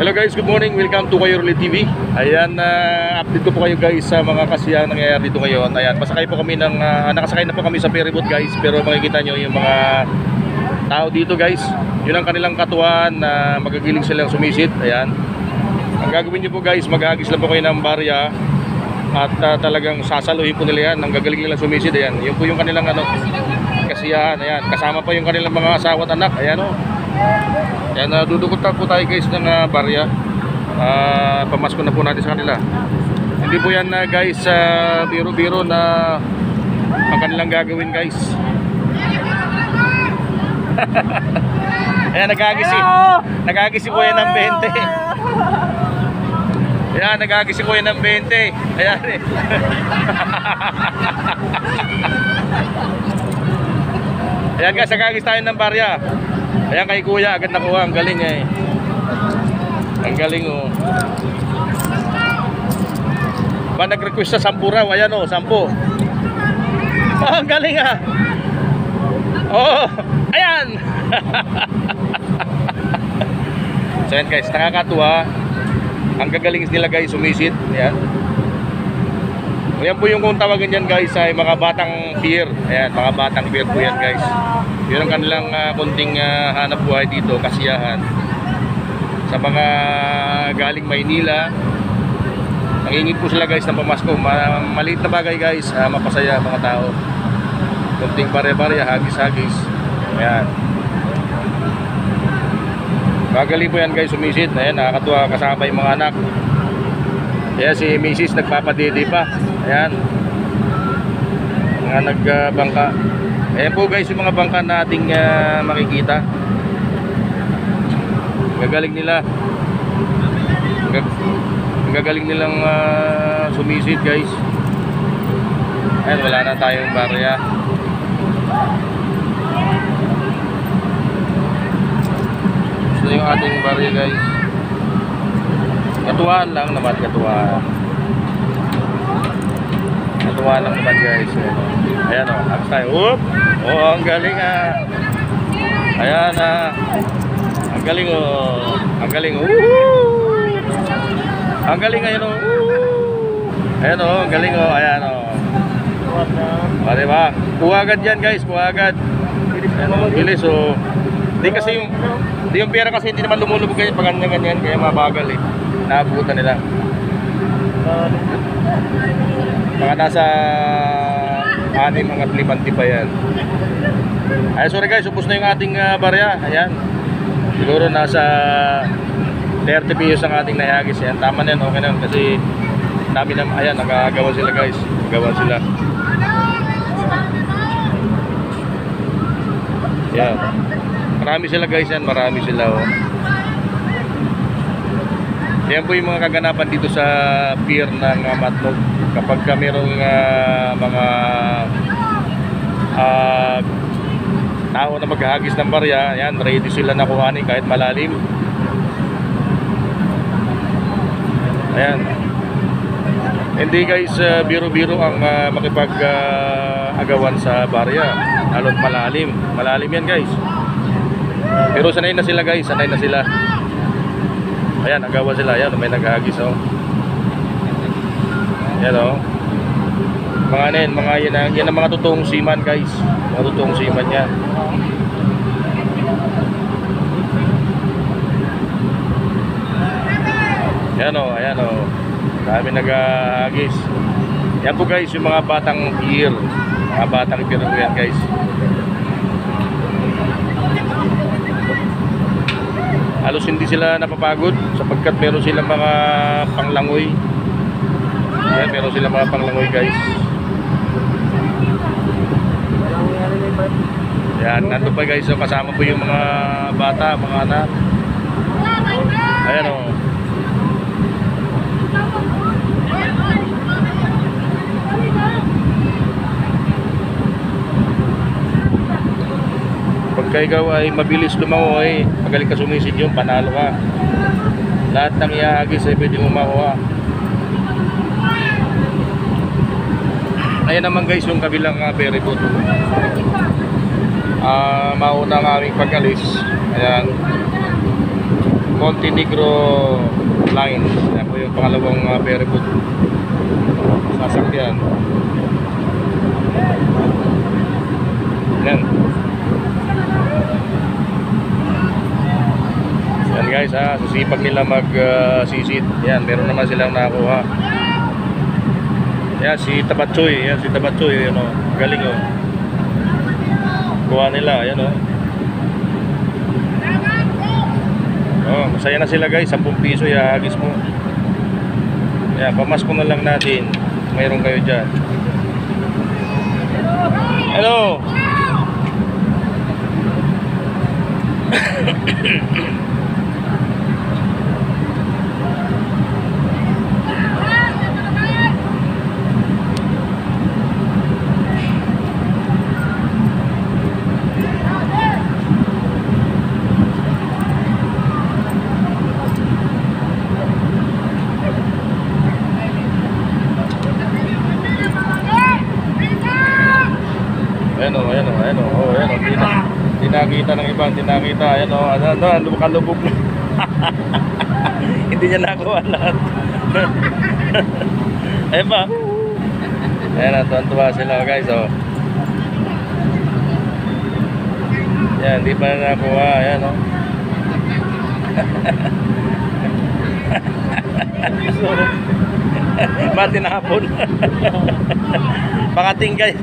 Hello guys, good morning. Welcome to Kayorli TV. Ayan, uh, update ko po kayo guys sa mga kasiyang nangyayari dito ngayon. Ayan, pasakay po kami ng, ah, nakasakay na po kami sa ferryboat guys. Pero makikita nyo yung mga tao dito guys. Yun ang kanilang katuwaan na magagiling silang sumisit. Ayan. Ang gagawin nyo po guys, mag-aagis lang po kayo ng barya at ah, talagang sasaluhin po nila yan. Ang gagaling nilang sumisid. Ayan, yun po yung kanilang ano, kasiyahan. Ayan, kasama pa yung kanilang mga asawa at anak. Ayan o. Yan, uh, dudukot po tayo guys ng uh, barya. Ah, pamasko na po natin sa kanila. Hindi po yan uh, guys uh, biro-biro na ang kanilang gagawin guys. Ayan, nagagisi. Nagagisi po yan ng 20. Ayan, nagagisi po yan ng 20. Ayan eh. Ayan guys, nagagis tayo ng barya. Ayan kay kuya, agad nakuha. Ang galing eh. Ang galing oh. Ba nag-request sa 10 raw. Ayan oh, 10. Oh, ang galing ah. Oh, ayan. so yan guys, nakakatuwa. Ang gagaling nila guys, sumisit. Ayan. Ayan po yung kung tawagan yan guys ay mga batang pier. Ayan, mga batang pier po yan guys. Yun ang kanilang ah, kunting ah, hanap buhay dito, kasiyahan. Sa mga galing Maynila, nangingin po sila guys ng pamasko. Ma maliit na bagay guys, ah, mapasaya mga tao. Kunting bare-bare, hagis-hagis. Ayan. Magaling po yan guys, sumisit. Ayan, nakakatuwa kasama yung mga anak. Kaya si Mrs. nagpapadede pa. Ayan. Mga nagbangka. Ayan po guys yung mga bangka na ating ah, makikita. Gagaling nila. Gag gagaling nilang ah, sumisid guys. Ayan, wala na tayong barya. Gusto yung ating barya guys. Katuwaan lang naman, katuwaan. Katuwaan lang naman guys. O, Ayan, o. agos tayo. Oop! Oh, ang galing ah. Ayan ah. Ang galing oh. Ang galing oh. Woohoo! Ang galing ngayon oh. Woohoo! Ayan oh, ang galing oh. Ayan oh. O, diba? Kuha agad yan guys, kuha agad. Ayan oh, bilis oh. Hindi kasi yung Di yung pera kasi hindi naman lumulubog ganyan pag ganyan ganyan kaya mabagal eh. Naabutan nila. Mga nasa anim mga limanti pa yan. Ay sorry guys, upos na yung ating ah, barya. Ayan. Siguro nasa 30 pesos ang ating nayagis. Ayan, tama na yan. Okay na yun. Kasi dami na, ayan, nagagawa sila guys. Nagagawa sila. Ayan. Marami sila guys yan, marami sila oh. Yan po yung mga kaganapan dito sa pier ng uh, Matnog. Kapag ka merong ah, mga ah, tao na maghahagis ng barya, yan, ready sila na kuhanin kahit malalim. Ayan. Hindi guys, ah, biro-biro ang ah, makipag-agawan sa barya. Lalo't malalim. Malalim yan guys. Pero sanay na sila guys, sanay na sila. Ayan, nagawa sila. Ayan, may naghahagis oh. Ayan oh. Mga ano yan, mga yan, ang- yan ang mga totoong seaman guys. Mga totoong seaman yan. Ayan oh, ayan oh. Dami naghahagis. Yan po guys, yung mga batang pier. Mga batang pier yan guys. Halos hindi sila napapagod sapagkat meron silang mga panglangoy. Yan meron silang mga panglangoy guys. Yan nandun pa guys. So, kasama po yung mga bata mga anak. Ayan o pagka ikaw ay mabilis lumawoy magaling ka sumisid yun panalo ka lahat ng iahagis ay pwede mo makuha. Ayan naman guys yung kabilang uh, ferry boat. Ah mauna ang aming pag-alis. Ayan. Montenegro Lines. Yan po yung pangalawang uh, ferry boat. Sasakyan. Yan. Yan guys ha, sa sipag nila mag uh. Yan, meron naman silang nakuha. Yan, si Tabatsoy. Yan, si Tabatsoy. Yan o, galing o. Kuha nila, yan o. Oh, masaya na sila guys, 10 piso ihagis mo. Yan, pamasko na lang natin. Mayroon kayo dyan. Hello! Ayan o, ayan o, ayan o, oh, ayan o, hindi na, hindi nakita ng iba, hindi nakita, ayan o, ano, ano, ano, kalubog na. hindi niya nakuha lahat. ayan ba? Ayan na, tuwan-tuwa sila guys, o. Ayan, hindi pa na nakuha, ayan o. Ba't tinapon? Pangating kaya.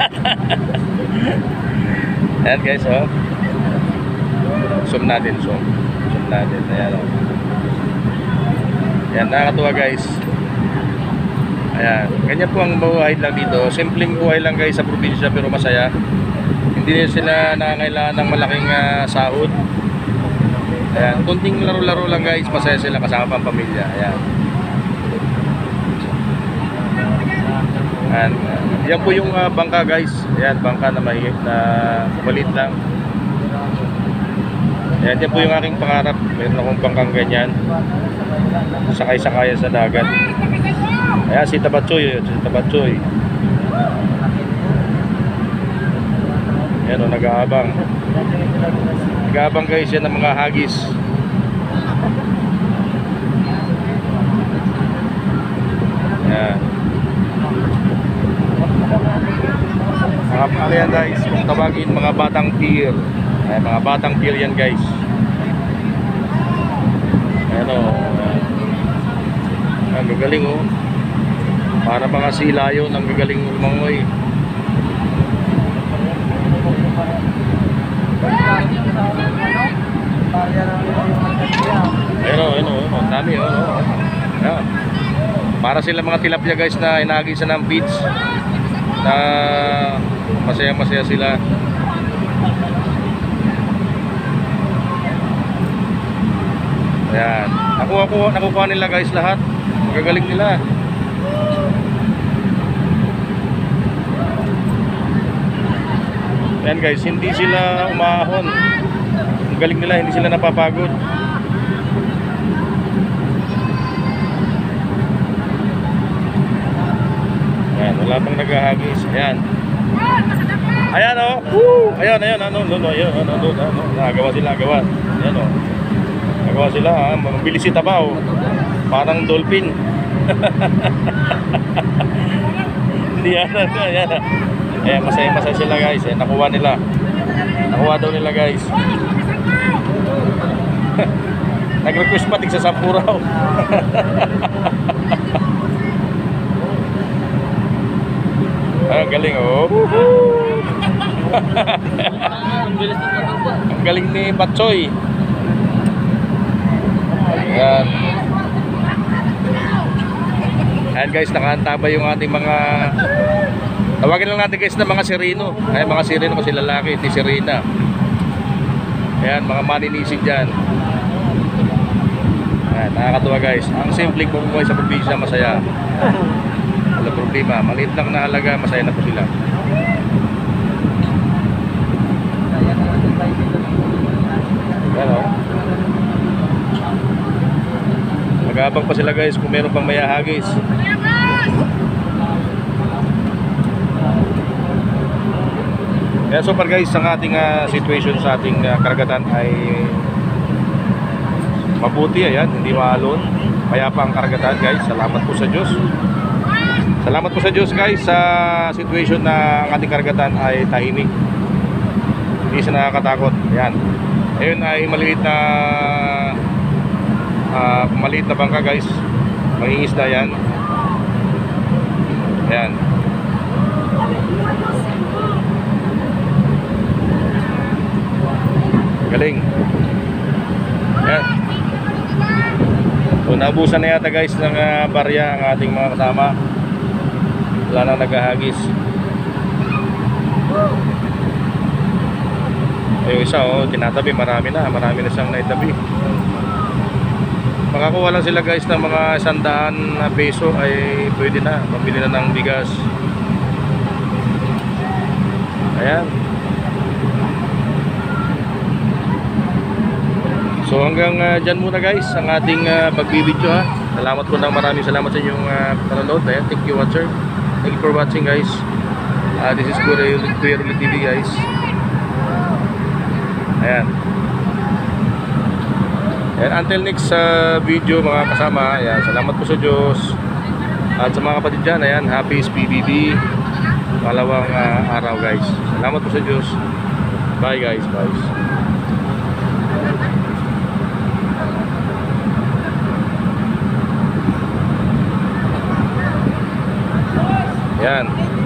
Ayan guys, oh. Zoom natin, zoom. Zoom natin. Ayan, oh. Ayan, nakakatuwa guys. Ayan. Ganyan po ang buhay lang dito. Simpleng buhay lang guys sa probinsya pero masaya. Hindi sila nangangailangan ng malaking ah, sahod. Ayan. Kunting laro-laro lang guys. Masaya sila kasama pang pamilya. Ayan. Ayan. Yan po yung ah, bangka guys. Ayan, bangka na mahigit na maliit lang. Ayan, yan po yung aking pangarap. Meron akong bangkang ganyan. Sakay-sakaya sa dagat. Ayan, si Tabatsoy. Si Tabatsoy. Ayan o, nag-aabang. Nag-aabang guys yan ng mga hagis. Ayan. Mga ano yan guys, kung tawagin mga batang tier. Ayan, mga batang yan guys. Ayan o. Ang gagaling o. Para mga silayo ng gagaling umangoy. Ayan o, ayan o. ayan o. Ang dami o. Ayan. Para sila mga tilapia guys na inagisan ng beach na masaya-masaya sila. Ayan. Nakuha ko, nakuha nila guys lahat. Magagaling nila. Ayan guys, hindi sila umahon. Ang nila, hindi sila napapagod. Ayan, wala pang naghahagis. Ayan. Ayan oh. Woo! Ayan, ayan, ano, ano, ano, ayan, ano, ano, ano, nagawa sila, gawa. Ayan oh. Nagawa sila, ha. Mabilis si Tabaw. Parang dolphin. Hindi yan, ayan. Ayan, masaya, masaya sila guys. Ayan, nakuha nila. Nakuha daw nila guys. Nag-request pa tig sa Sampuraw. Ah, galing oh. Ang galing ni Patsoy. Ayan. Ayan guys, nakaantaba yung ating mga Tawagin lang natin guys na mga sirino. Ay mga sirino kasi lalaki, hindi sirina. Ayan, mga maninisid dyan. Ayan, nakakatuwa guys. Ang simpleng bumubuhay sa probinsya, masaya. Wala problema. Maliit lang na halaga, masaya na po sila. Ayan o. Mag-aabang pa sila guys kung meron pang mayahagis. Kaya so far guys, ang ating ah, situation sa ating ah, karagatan ay mabuti, ayan, hindi maalon. Kaya pa ang karagatan guys, salamat po sa Diyos. Salamat po sa Diyos guys sa situation na ang ating karagatan ay tahimik. Hindi siya nakakatakot. Ayan. Ayun ay maliit na ah, maliit na bangka guys. Mangingisda yan. Ayan. Galing. Ayan. So, naubusan na yata guys ng ah, barya ang ating mga kasama. Wala na naghahagis. Yung isa, oh, tinatabi, marami na. Marami na siyang naitabi. Makakuha lang sila guys ng mga sandaan na peso ay pwede na. Pambili na ng bigas. Ayan. So hanggang uh, dyan muna guys ang ating uh, pagbibideo ha. Salamat po ng maraming salamat sa inyong uh, panonood. Ayan, thank you watcher. Thank you for watching guys. Uh, this is Kuya Kuya TV guys. Ayan. And until next uh, video mga kasama, ayan, salamat po sa Diyos. At sa mga kapatid dyan, ayan, happy SPBB. Palawang uh, araw guys. Salamat po sa Diyos. Bye guys, bye. Yan.